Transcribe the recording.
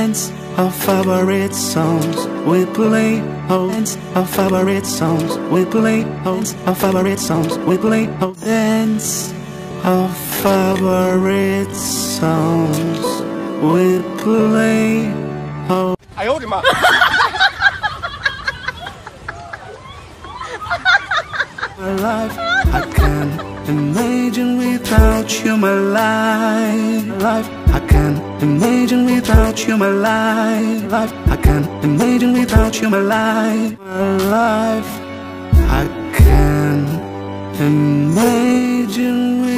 hands our favorite songs. We play Dance our favorite songs. We play hands our favorite songs. We play Dance our favorite songs. We play oh I hold him up. Life I can't imagine without you. My life life I can't imagine without you my life. I can't imagine without you my life. My life. I can't imagine